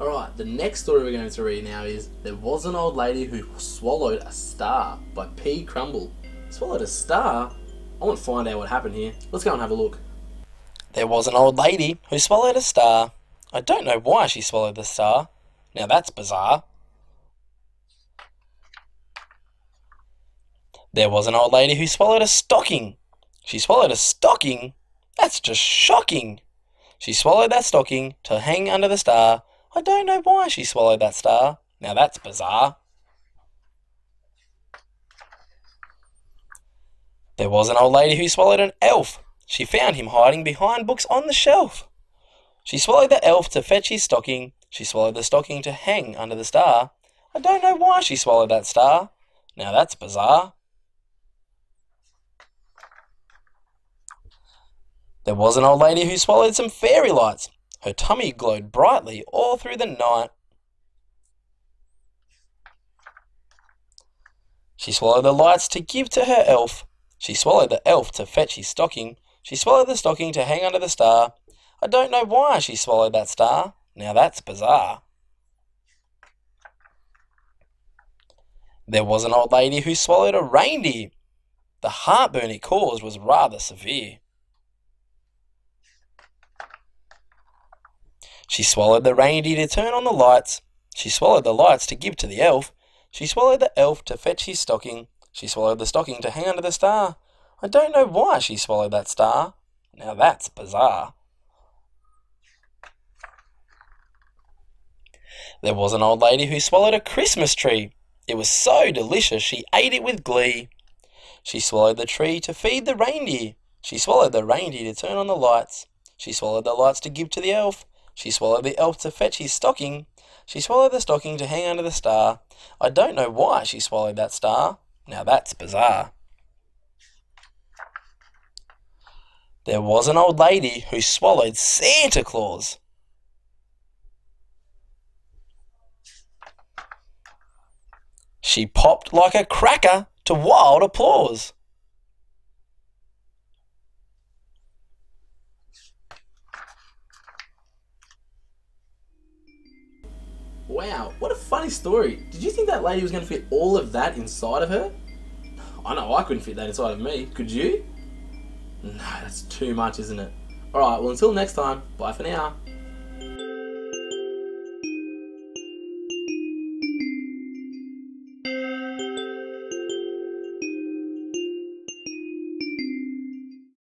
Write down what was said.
Alright, the next story we're going to read now is There Was an Old Lady Who Swallowed a Star by P. Crumble. Swallowed a star? I want to find out what happened here. Let's go and have a look. There was an old lady who swallowed a star. I don't know why she swallowed the star. Now that's bizarre. There was an old lady who swallowed a stocking. She swallowed a stocking? That's just shocking. She swallowed that stocking to hang under the star. I don't know why she swallowed that star. Now that's bizarre. There was an old lady who swallowed an elf. She found him hiding behind books on the shelf. She swallowed the elf to fetch his stocking. She swallowed the stocking to hang under the star. I don't know why she swallowed that star. Now that's bizarre. There was an old lady who swallowed some fairy lights. Her tummy glowed brightly all through the night. She swallowed the lights to give to her elf. She swallowed the elf to fetch his stocking. She swallowed the stocking to hang under the star. I don't know why she swallowed that star. Now that's bizarre. There was an old lady who swallowed a reindeer. The heartburn it caused was rather severe. She swallowed the reindeer to turn on the lights. She swallowed the lights to give to the elf. She swallowed the elf to fetch his stocking. She swallowed the stocking to hang under the star. I don't know why she swallowed that star. Now that's bizarre. There was an old lady who swallowed a Christmas tree. It was so delicious she ate it with glee. She swallowed the tree to feed the reindeer. She swallowed the reindeer to turn on the lights. She swallowed the lights to give to the elf. She swallowed the elf to fetch his stocking. She swallowed the stocking to hang under the star. I don't know why she swallowed that star. Now that's bizarre. There was an old lady who swallowed Santa Claus. She popped like a cracker to wild applause. Wow, what a funny story. Did you think that lady was going to fit all of that inside of her? I know I couldn't fit that inside of me. Could you? No, that's too much, isn't it? Alright, well, until next time, bye for now.